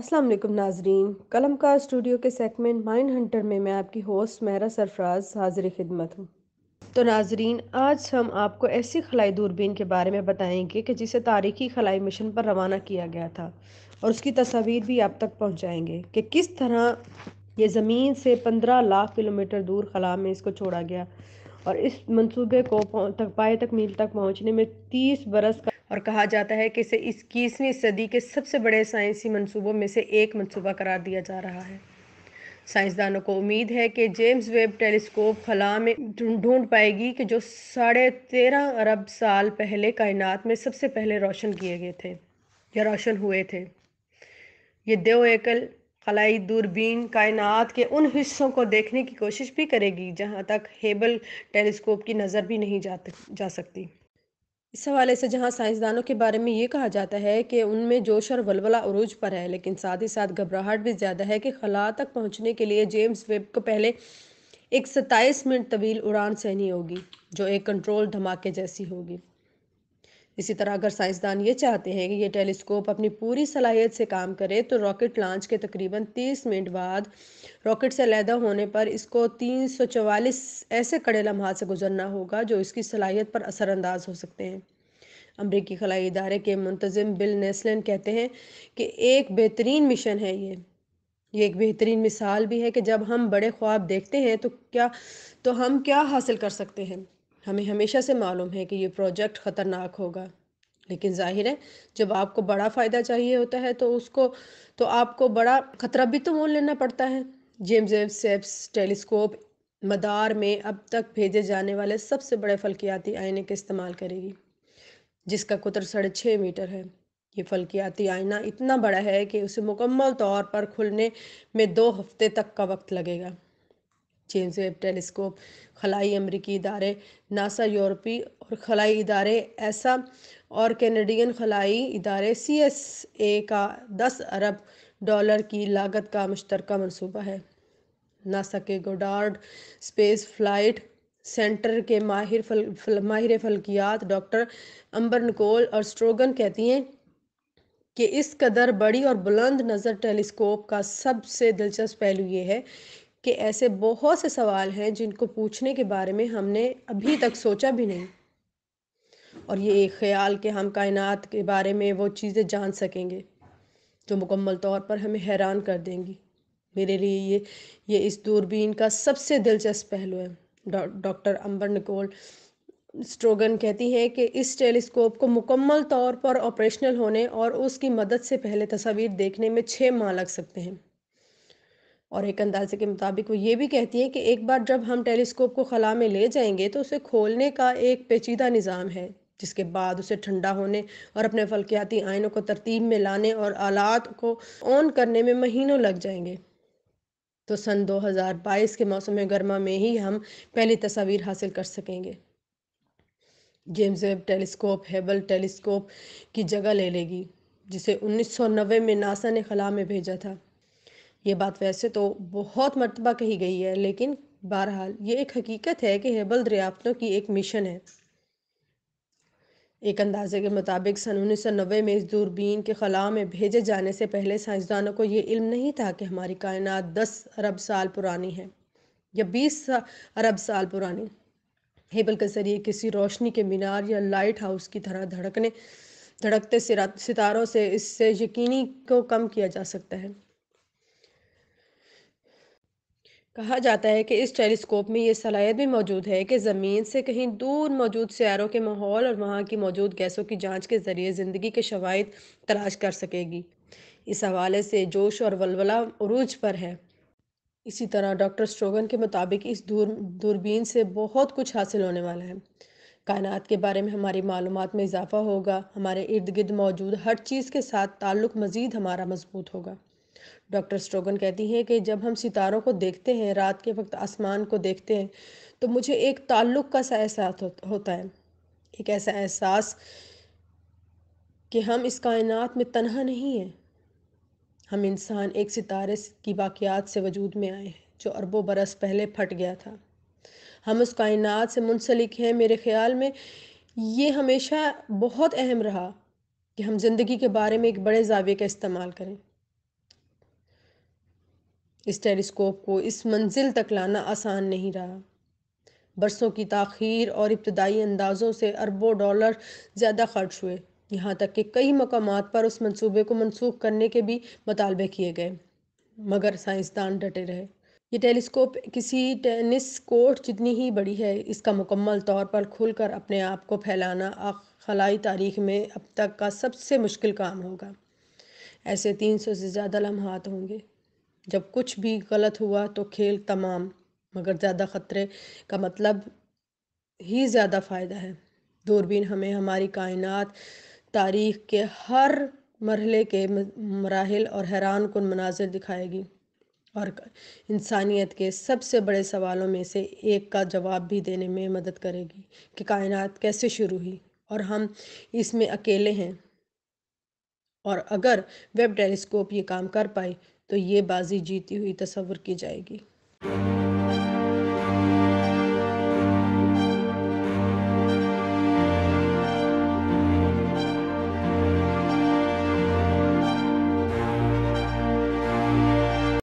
अस्सलाम वालेकुम नाजरीन। कलम का स्टूडियो के सेगमेंट माइंड हंटर में मैं आपकी होस्ट मेहरा सरफराज हाजिर खिदमत हूँ। तो नाजरीन, आज हम आपको ऐसी खलाई दूरबीन के बारे में बताएँगे कि जिसे तारीखी खलाई मिशन पर रवाना किया गया था और उसकी तस्वीर भी आप तक पहुँचाएँगे कि किस तरह ये ज़मीन से पंद्रह लाख किलोमीटर दूर खला में इसको छोड़ा गया और इस मंसूबे को तक पाए तक मील तक पहुँचने में तीस बरस और कहा जाता है कि इसे इक्कीसवीं सदी के सबसे बड़े साइंसी मंसूबों में से एक मंसूबा करार दिया जा रहा है। साइंसदानों को उम्मीद है कि जेम्स वेब टेलीस्कोप खला में ढूंढ पाएगी कि जो साढ़े तेरह अरब साल पहले कायनात में सबसे पहले रोशन किए गए थे या रोशन हुए थे। ये देव एकल खलाई दूरबीन कायनात के उन हिस्सों को देखने की कोशिश भी करेगी जहाँ तक हेबल टेलीस्कोप की नज़र भी नहीं जा, जा सकती। इस हवाले से जहाँ साइंसदानों के बारे में ये कहा जाता है कि उनमें जोश और वलवला अरूज पर है, लेकिन साथ ही साथ घबराहट भी ज़्यादा है कि खला तक पहुँचने के लिए जेम्स वेब को पहले एक सत्ताईस मिनट तवील उड़ान सहनी होगी, जो एक कंट्रोल धमाके जैसी होगी। इसी तरह अगर साइंसदान ये चाहते हैं कि ये टेलीस्कोप अपनी पूरी सलाहियत से काम करे तो रॉकेट लॉन्च के तकरीबन 30 मिनट बाद रॉकेट से अलहदा होने पर इसको तीन ऐसे कड़े लम्हा से गुजरना होगा जो इसकी सलाहियत पर असरानंदाज हो सकते हैं। अमरीकी खलाई इदारे के मुंतज़म बिल नेसलन कहते हैं कि एक बेहतरीन मिशन है ये। ये एक बेहतरीन मिसाल भी है कि जब हम बड़े ख्वाब देखते हैं तो क्या तो हम क्या हासिल कर सकते हैं? हमें हमेशा से मालूम है कि ये प्रोजेक्ट ख़तरनाक होगा। लेकिन ज़ाहिर है, जब आपको बड़ा फ़ायदा चाहिए होता है तो उसको तो आपको बड़ा ख़तरा भी तो मोल लेना पड़ता है। जेम्स सेप्स टेलीस्कोप, मदार में अब तक भेजे जाने वाले सबसे बड़े फल्कियाती आईने का इस्तेमाल करेगी, जिसका कुतर साढ़े छः मीटर है। ये फल्कियाती आईना इतना बड़ा है कि उसे मुकम्मल तौर पर खुलने में दो हफ़्ते तक का वक्त लगेगा। जेम्स वेब टेलीस्कोप खलाई अमरीकी इदारे नासा यूरोपी और खलाई इदारे ऐसा और कैनेडियन खलाई इदारे सी एस ए का दस अरब डॉलर की लागत का मुश्तर मनसूबा है। नासा के गोडार्ड स्पेस फ़्लाइट सेंटर के माहिर फल, फल माहिर फल्कियात डॉक्टर अंबर निकोल और स्ट्रोगन कहती हैं कि इस कदर बड़ी और बुलंद नज़र टेलीस्कोप का सबसे दिलचस्प पहलू ये है कि ऐसे बहुत से सवाल हैं जिनको पूछने के बारे में हमने अभी तक सोचा भी नहीं। और ये एक ख्याल कि हम कायनात के बारे में वो चीज़ें जान सकेंगे, जो मुकम्मल तौर पर हमें हैरान कर देंगी। मेरे लिए ये ये इस दूरबीन का सबसे दिलचस्प पहलू है। डॉक्टर अंबर निकोल स्ट्रोगन कहती हैं कि इस टेलीस्कोप को मुकम्मल तौर पर ऑपरेशनल होने और उसकी मदद से पहले तस्वीर देखने में छः माह लग सकते हैं। और एक अंदाजे के मुताबिक वो ये भी कहती हैं कि एक बार जब हम टेलीस्कोप को खला में ले जाएँगे तो उसे खोलने का एक पेचीदा निज़ाम है, जिसके बाद उसे ठंडा होने और अपने फल्कियाती आयनों को तरतीब में लाने और आलात को ऑन करने में महीनों लग जाएँगे। तो सन 2022 के मौसम गर्मा में ही हम पहली तस्वीर हासिल कर सकेंगे। James Webb telescope, Hubble telescope की जगह ले लेगी, जिसे 1990 में नासा ने खला में भेजा था। ये बात वैसे तो बहुत मरतबा कही गई है, लेकिन बहरहाल ये एक हकीकत है कि हेबल दरियाफ्तों की एक मिशन है। एक अंदाजे के मुताबिक सन उन्नीस सौ नब्बे में इस दूरबीन के खला में भेजे जाने से पहले साइंसदानों को ये इल्म नहीं था कि हमारी कायनात दस अरब साल पुरानी है या बीस अरब साल पुरानी। हेबल के ज़रिए किसी रोशनी के मीनार या लाइट हाउस की तरह धड़कने, धड़कते सितारों से इससे यकीनी को कम किया जा सकता है। कहा जाता है कि इस टेलीस्कोप में ये सलाहियत भी मौजूद है कि ज़मीन से कहीं दूर मौजूद सियारों के माहौल और वहाँ की मौजूद गैसों की जाँच के ज़रिए ज़िंदगी के शवाद तलाश कर सकेगी। इस हवाले से जोश और वलवला अरूज पर है। इसी तरह डॉक्टर स्ट्रोगन के मुताबिक इस दूर, दूरबीन से बहुत कुछ हासिल होने वाला है। कायनात के बारे में हमारी मालूम में इजाफ़ा होगा। हमारे इर्द गिर्द मौजूद हर चीज़ के साथ ताल्लुक़ मज़ीद हमारा मज़बूत होगा। डॉक्टर स्ट्रोगन कहती हैं कि जब हम सितारों को देखते हैं, रात के वक्त आसमान को देखते हैं तो मुझे एक ताल्लुक़ का सा एहसास होता है। एक ऐसा एहसास कि हम इस कायनात में तनहा नहीं हैं। हम इंसान एक सितारे की बाक़ियात से वजूद में आए हैं, जो अरबों बरस पहले फट गया था। हम उस कायनात से मुंसलिक हैं, मेरे ख़्याल में ये हमेशा बहुत अहम रहा कि हम ज़िंदगी के बारे में एक बड़े जाविये का इस्तेमाल करें। इस टेलीस्कोप को इस मंजिल तक लाना आसान नहीं रहा। बरसों की ताखीर और इब्तदाई अंदाज़ों से अरबों डॉलर ज़्यादा खर्च हुए। यहाँ तक कि कई मकाम पर उस मंसूबे को मनसूख करने के भी मुतालबे किए गए, मगर साइंसदान डटे रहे। ये टेलीस्कोप किसी टेनिस कोर्ट जितनी ही बड़ी है, इसका मुकम्मल तौर पर खुलकर अपने आप को फैलाना खलाई तारीख में अब तक का सबसे मुश्किल काम होगा। ऐसे तीन सौ से ज़्यादा लम्हात होंगे। जब कुछ भी गलत हुआ तो खेल तमाम, मगर ज़्यादा ख़तरे का मतलब ही ज़्यादा फ़ायदा है। दूरबीन हमें हमारी कायनात, तारीख के हर मरहले के मराहल और हैरान कन मनाजिर दिखाएगी। और इंसानियत के सबसे बड़े सवालों में से एक का जवाब भी देने में मदद करेगी कि कायनात कैसे शुरू हुई और हम इसमें अकेले हैं। और अगर वेब टेलीस्कोप ये काम कर पाए तो ये बाजी जीती हुई तस्वर की जाएगी।